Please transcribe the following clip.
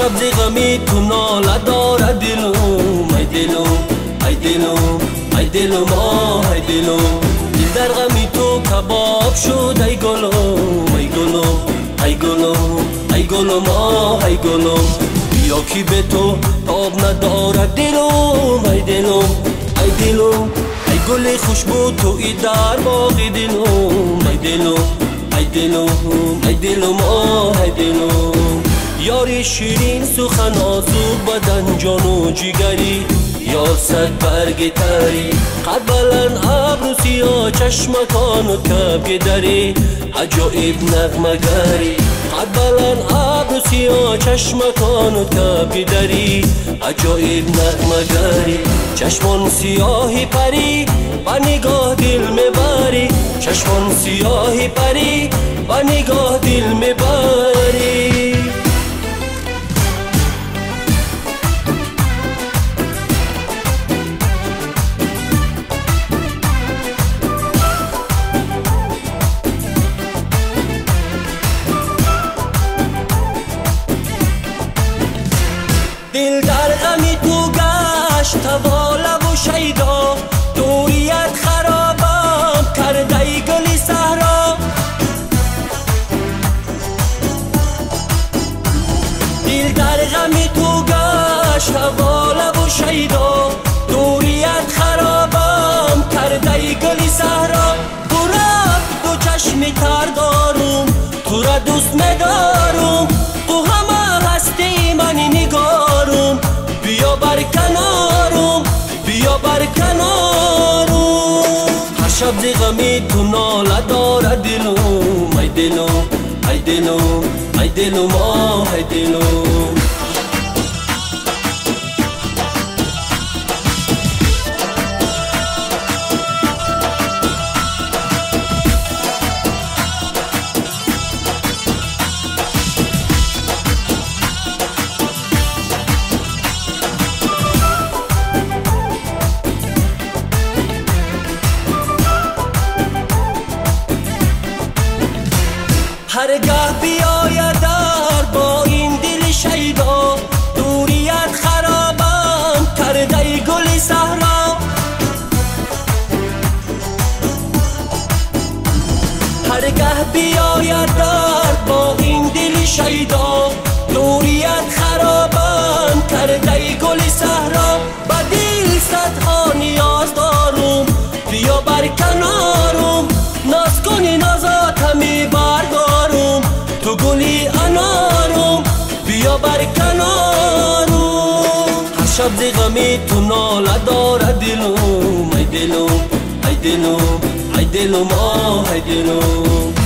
شب دی غمی تو ناله داره دلوم ای دلوم ای دلوم ای دلوم ای دلوم دل در غمی تو کباب شد ای گلوم ای گلوم ای گلوم ای گلوم ای گلوم بیا کی به تو تاب نداره دلوم ای دلوم ای دلوم ای گل خوشبو تو ای در باقی دلوم ای دلوم ای دلوم ای دلوم آه ای دلوم یاری شیرین سخن آزو بدن جان و جیگری. یار صد برگ تری قد بلند ابرو سیا چشمکان و کب دری. عجایب نغمگری قد بلند ابرو سیا چشمکان و کب دری. عجایب نغمگری چشمان سیاهی پری. و نگاه دل می‌بری چشمان سیاهی پری. و نگاه دل می‌بری. در غمی تو گشت تواله و شیدا دوریت خرابم کرده ای گلی صحرا. تو دو چشمی تر دارم تو را دوست میدارم تو همه هستی منی نگارم. بیا بر کنارم بیا بر کنارم. هر شب غمی تو ناله داره دلم ای دلم ای دلم. ای دلم آه ای دلم هرگه بیاید در با این دل شیدا. دوریت خرابم کرده گل صحرا. هرگه بیاید در با این دل شیدا. دوریت خرابم کرده گل صحرا. بر کنارم هر شب دی تو ناله داره دلم ای دلم ای دلم ای دلم آه ای دلم